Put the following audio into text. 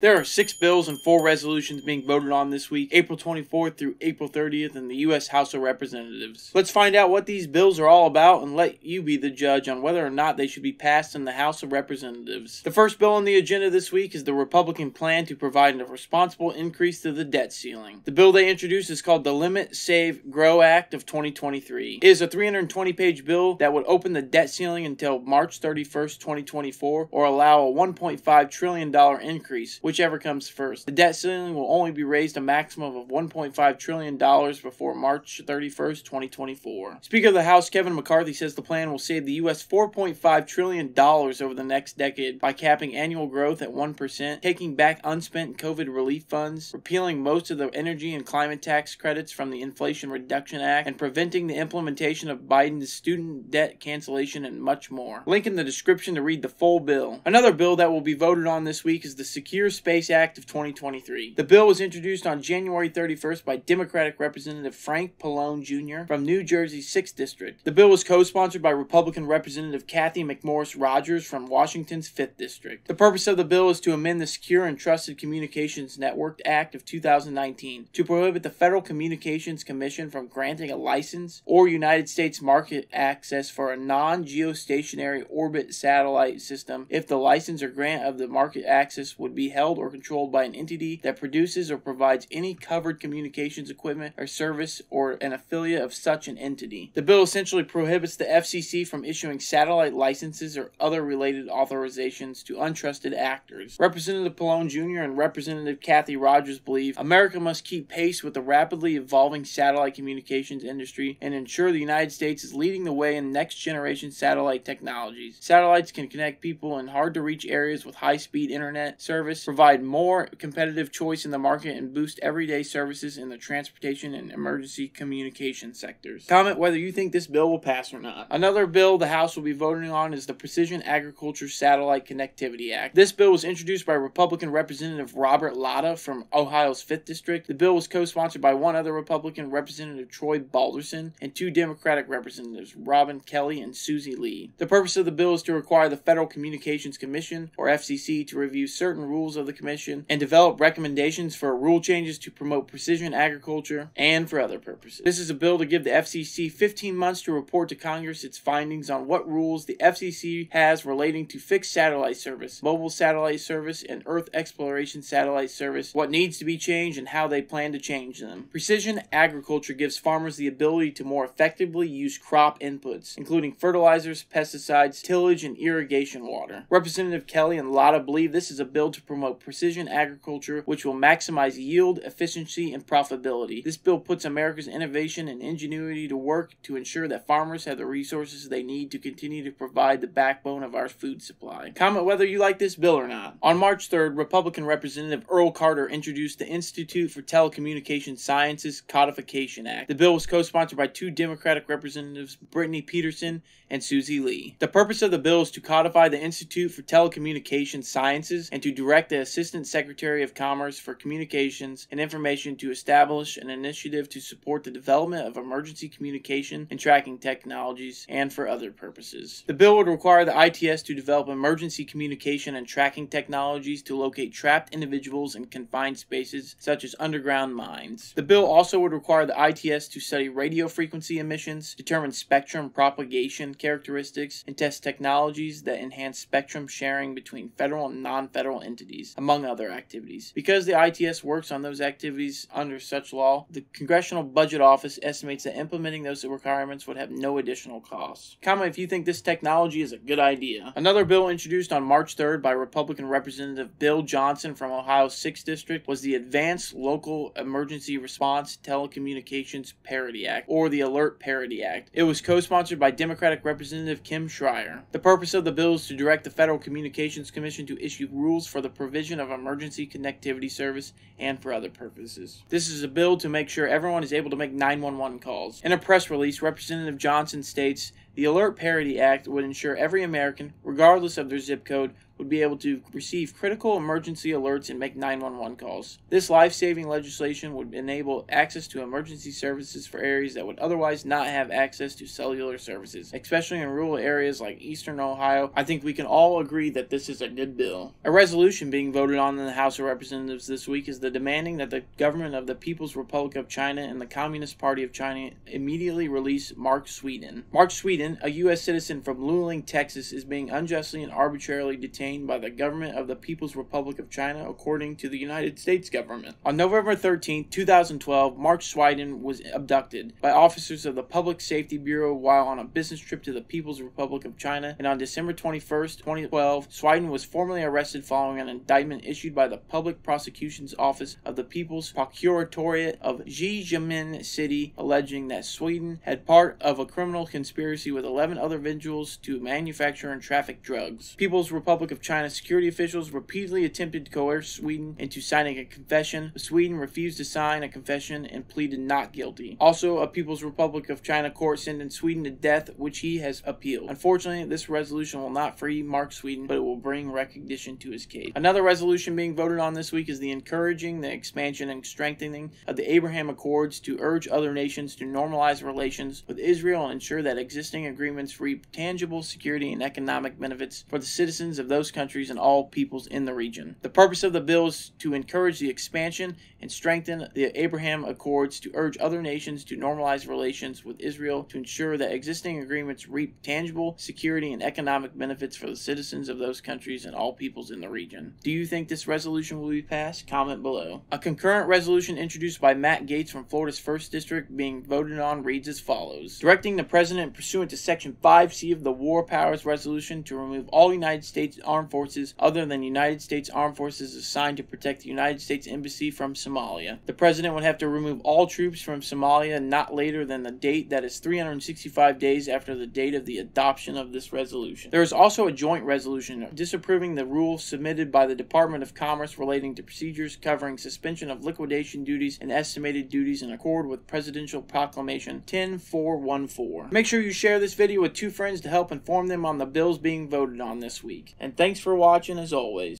There are six bills and four resolutions being voted on this week, April 24th through April 30th, in the U.S. House of Representatives. Let's find out what these bills are all about and let you be the judge on whether or not they should be passed in the House of Representatives. The first bill on the agenda this week is the Republican plan to provide a responsible increase to the debt ceiling. The bill they introduced is called the Limit, Save, Grow Act of 2023. It is a 320 page bill that would open the debt ceiling until March 31st, 2024, or allow a $1.5 trillion increase whichever comes first. The debt ceiling will only be raised a maximum of $1.5 trillion before March 31st, 2024. Speaker of the House Kevin McCarthy says the plan will save the U.S. $4.5 trillion over the next decade by capping annual growth at 1%, taking back unspent COVID relief funds, repealing most of the energy and climate tax credits from the Inflation Reduction Act, and preventing the implementation of Biden's student debt cancellation and much more. Link in the description to read the full bill. Another bill that will be voted on this week is the Secure Space Act of 2023. The bill was introduced on January 31st by Democratic Representative Frank Pallone Jr. from New Jersey's 6th District. The bill was co sponsored by Republican Representative Cathy McMorris Rodgers from Washington's 5th District. The purpose of the bill is to amend the Secure and Trusted Communications Network Act of 2019 to prohibit the Federal Communications Commission from granting a license or United States market access for a non geostationary orbit satellite system if the license or grant of the market access would be held or controlled by an entity that produces or provides any covered communications equipment or service or an affiliate of such an entity. The bill essentially prohibits the FCC from issuing satellite licenses or other related authorizations to untrusted actors. Representative Pallone Jr. and Representative Cathy Rodgers believe America must keep pace with the rapidly evolving satellite communications industry and ensure the United States is leading the way in next generation satellite technologies. Satellites can connect people in hard to reach areas with high speed internet service, provide more competitive choice in the market and boost everyday services in the transportation and emergency communication sectors. Comment whether you think this bill will pass or not. Another bill the House will be voting on is the Precision Agriculture Satellite Connectivity Act. This bill was introduced by Republican Representative Robert Latta from Ohio's 5th District. The bill was co sponsored by one other Republican Representative Troy Balderson and two Democratic representatives, Robin Kelly and Susie Lee. The purpose of the bill is to require the Federal Communications Commission, or FCC, to review certain rules of the Commission and develop recommendations for rule changes to promote precision agriculture and for other purposes. This is a bill to give the FCC 15 months to report to Congress its findings on what rules the FCC has relating to fixed satellite service, mobile satellite service, and Earth exploration satellite service, what needs to be changed, and how they plan to change them. Precision agriculture gives farmers the ability to more effectively use crop inputs, including fertilizers, pesticides, tillage, and irrigation water. Representative Kelly and Latta believe this is a bill to promote precision agriculture, which will maximize yield, efficiency, and profitability. This bill puts America's innovation and ingenuity to work to ensure that farmers have the resources they need to continue to provide the backbone of our food supply. Comment whether you like this bill or not. On March 3rd, Republican Representative Earl Carter introduced the Institute for Telecommunication Sciences Codification Act. The bill was co sponsored by two Democratic representatives, Brittany Pettersen and Susie Lee. The purpose of the bill is to codify the Institute for Telecommunication Sciences and to direct the Assistant Secretary of Commerce for Communications and Information to establish an initiative to support the development of emergency communication and tracking technologies and for other purposes. The bill would require the ITS to develop emergency communication and tracking technologies to locate trapped individuals in confined spaces such as underground mines. The bill also would require the ITS to study radio frequency emissions, determine spectrum propagation characteristics, and test technologies that enhance spectrum sharing between federal and non federal entities, among other activities. Because the ITS works on those activities under such law, the Congressional Budget Office estimates that implementing those requirements would have no additional costs. Comment if you think this technology is a good idea. Another bill introduced on March 3rd by Republican Representative Bill Johnson from Ohio's 6th District was the Advanced Local Emergency Response Telecommunications Parity Act, or the Alert Parity Act. It was co sponsored by Democratic Representative Kim Schreier. The purpose of the bill is to direct the Federal Communications Commission to issue rules for the provision of emergency connectivity service and for other purposes. This is a bill to make sure everyone is able to make 911 calls. In a press release, Representative Johnson states The Alert Parity Act would ensure every American, regardless of their zip code, would be able to receive critical emergency alerts and make 911 calls. This life saving legislation would enable access to emergency services for areas that would otherwise not have access to cellular services, especially in rural areas like eastern Ohio. I think we can all agree that this is a good bill. A resolution being voted on in the House of Representatives this week is the demanding that the government of the People's Republic of China and the Communist Party of China immediately release Mark Swidan. Mark Swidan, a U.S. citizen from Luling, Texas, is being unjustly and arbitrarily detained by the government of the People's Republic of China, according to the United States government. On November 13, 2012, Mark Swidan was abducted by officers of the Public Safety Bureau while on a business trip to the People's Republic of China, and on December 21, 2012, Swidan was formally arrested following an indictment issued by the Public Prosecution's Office of the People's Procuratorate of Xiamen City, alleging that Swidan had part of a criminal conspiracy with 11 other individuals to manufacture and traffic drugs. People's Republic of China security officials repeatedly attempted to coerce Swidan into signing a confession, Swidan refused to sign a confession and pleaded not guilty. Also, a People's Republic of China court sentenced Swidan to death, which he has appealed. Unfortunately, this resolution will not free Mark Swidan, but it will bring recognition to his case. Another resolution being voted on this week is the encouraging the expansion and strengthening of the Abraham Accords to urge other nations to normalize relations with Israel and ensure that existing agreements reap tangible security and economic benefits for the citizens of those countries and all peoples in the region. The purpose of the bill is to encourage the expansion and strengthen the Abraham Accords to urge other nations to normalize relations with Israel to ensure that existing agreements reap tangible security and economic benefits for the citizens of those countries and all peoples in the region. Do you think this resolution will be passed? Comment below. A concurrent resolution introduced by Matt Gaetz from Florida's 1st District being voted on reads as follows Directing the President pursuant to Section 5C of the War Powers Resolution to remove all United States armed armed forces other than United States armed forces assigned to protect the United States Embassy from Somalia. The president would have to remove all troops from Somalia not later than the date that is 365 days after the date of the adoption of this resolution. There is also a joint resolution disapproving the rule submitted by the Department of Commerce relating to procedures covering suspension of liquidation duties and estimated duties in accord with Presidential Proclamation 10414. Make sure you share this video with two friends to help inform them on the bills being voted on this week. And Thanks for watching as always.